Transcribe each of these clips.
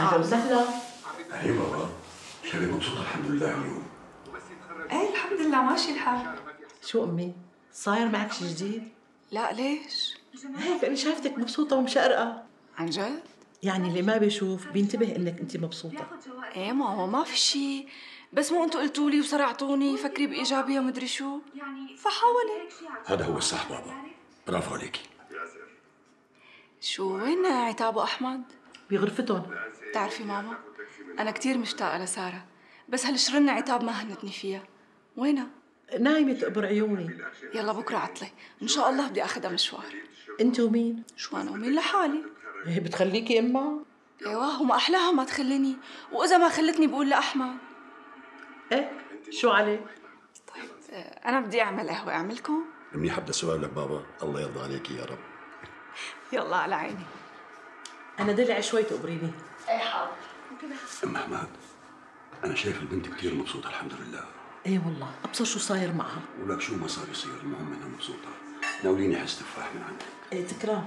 أهلا وسهلا. أهلا بابا شباب مبسوطة الحمد لله اليوم. إيه الحمد لله ماشي الحال. شو أمي؟ صاير معك شي جديد؟ لا ليش؟ هيك أنا شايفتك مبسوطة ومشقرقة. عن جد؟ يعني اللي ما بيشوف بينتبه إنك انت مبسوطة. إيه ماما ما في شيء بس مو أنتوا قلتوا لي وصرعتوني فكري بإيجابية ومدري شو. فحاولي. هذا هو الصح بابا. برافو عليكي شو وين عتاب واحمد؟ بغرفتهم. بتعرفي ماما؟ أنا كثير مشتاقة لسارة بس هالشرنة عتاب ما هنتني فيها. وينها؟ نايمة تقبر عيوني. يلا بكرة عطلة إن شاء الله بدي أخذها مشوار أنت ومين؟ شو أنا ومين؟ لحالي. هي بتخليكي امها إيوه وما أحلاها ما تخليني. وإذا ما خلتني بقول لأحمد. إيه شو عليك؟ طيب آه، أنا بدي أعمل قهوة أعملكم؟ منيح بدي أسوي لك بابا؟ الله يرضى عليكي يا رب. يلا على عيني. أنا دلع شوي تقبريني. أم أحمد أنا شايف البنت كثير مبسوطة الحمد لله. إيه والله أبصر شو صاير معها. ولك شو ما صار يصير المهم إنها مبسوطة. ناوليني حس تفاح من عندك. إيه تكرام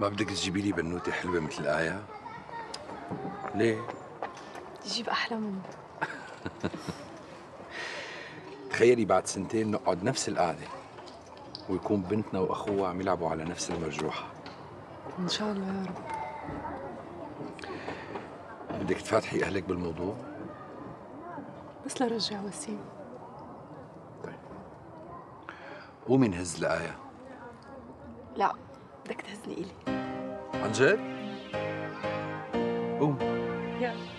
ما بدك تجيبي لي بنوتة حلوة مثل آية؟ ليه؟ جيب أحلى منه. تخيلي بعد سنتين نقعد نفس القعدة ويكون بنتنا وأخوها عم يلعبوا على نفس المرجوحة إن شاء الله يا رب. بدك تفاتحي أهلك بالموضوع؟ بس لرجع وسيم. قومي نهز لآية. لا بدك تهزني إلي. عن جد؟ قوم يلا